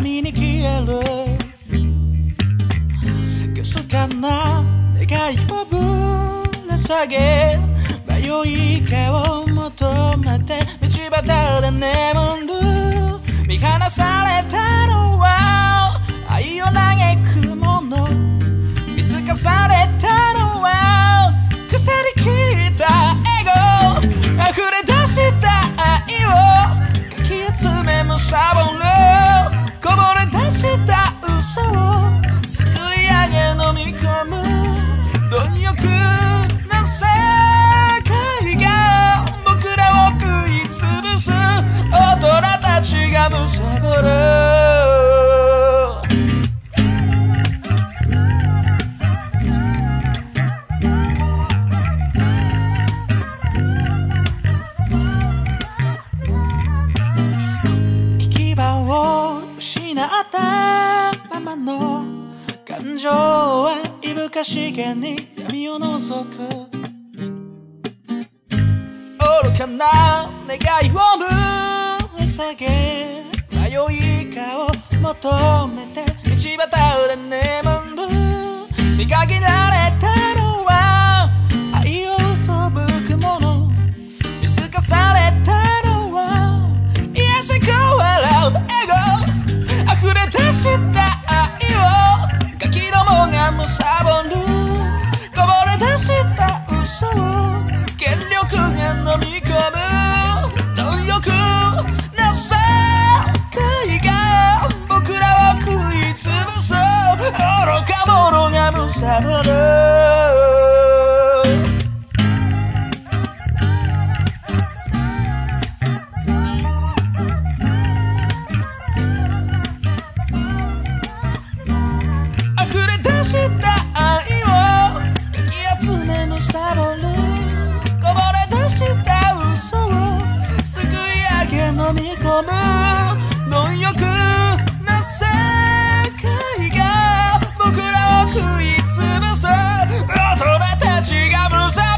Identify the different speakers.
Speaker 1: 闇に消える？静かな？願いをぶら下げ。迷い毛を求めて。道端で眠る。見放された。感情はいぶかしげに闇を覗く。愚かな願いをぶん下げ。迷い顔求めて道端で眠る。見限ら者が貪る溢れ出した愛をかき集めむさぼるこぼれ出した嘘をすくい上げ飲み込む。いつぶす大人たちが無差